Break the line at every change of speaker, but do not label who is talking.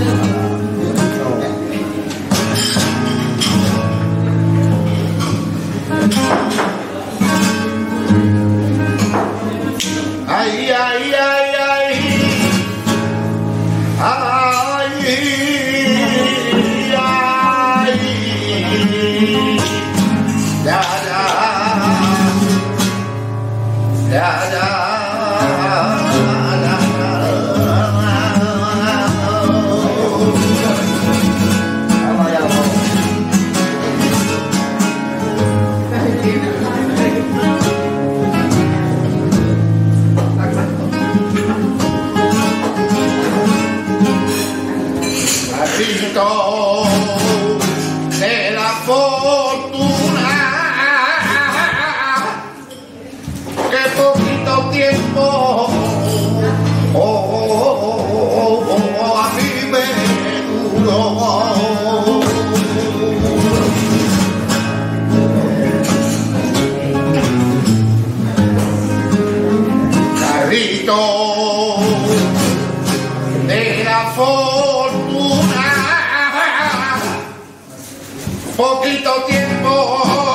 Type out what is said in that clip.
Amen. Fortuna, poquito tiempo